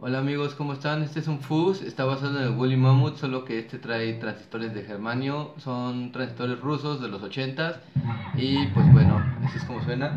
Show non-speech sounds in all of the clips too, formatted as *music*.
Hola amigos, ¿cómo están? Este es un fuzz, está basado en el Woolly Mammoth, solo que este trae transistores de germanio, son transistores rusos de los 80s y pues bueno, así es como suena.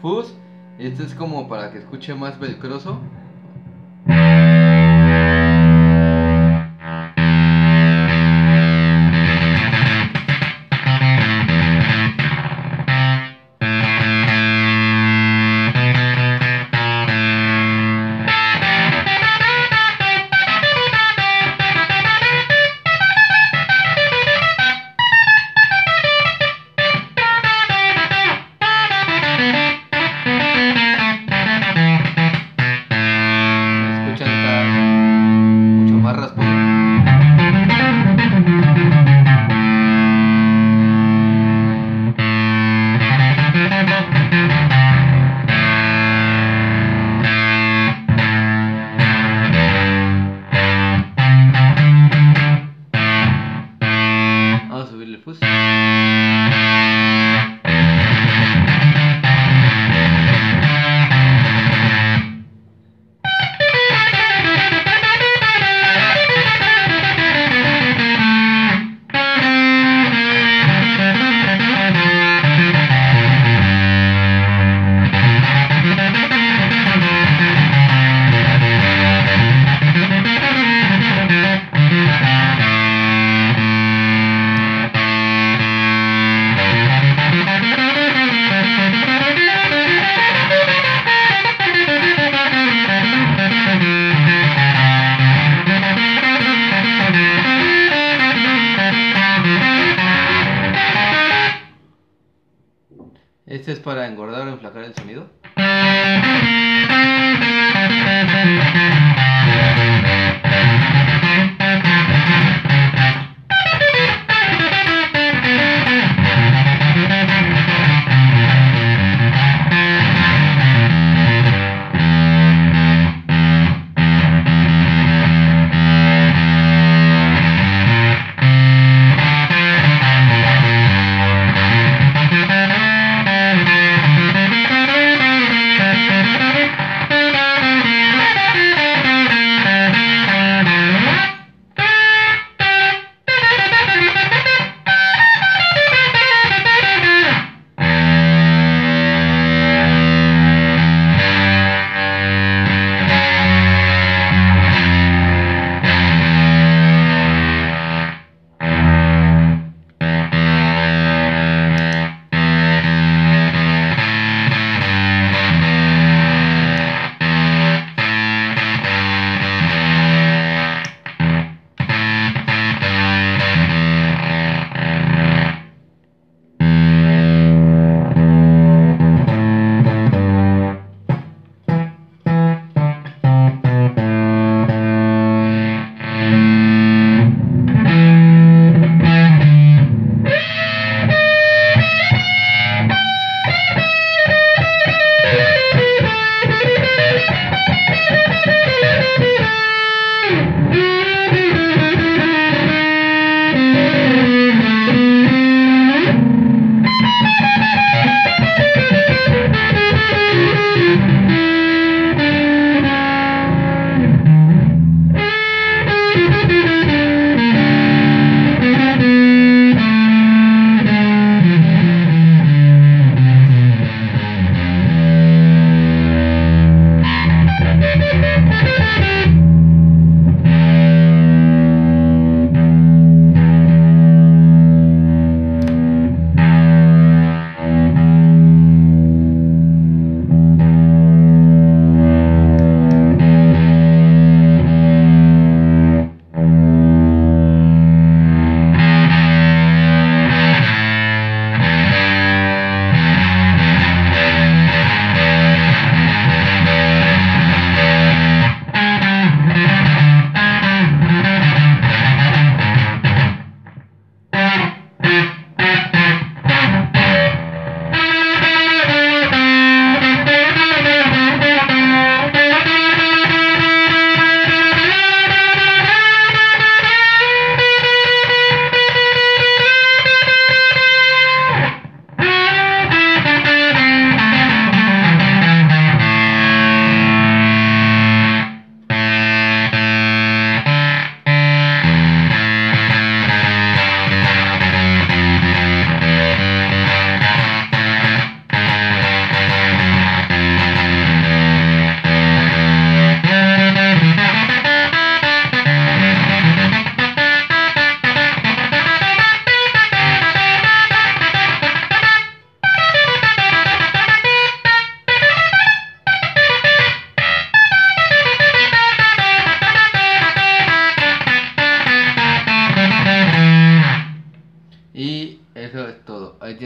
Fuzz. Este es como para que escuche más velcroso. Also, will pusse. Para engordar o enflacar el sonido. *laughs*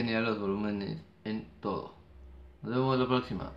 ya los volúmenes en todo. Nos vemos la próxima.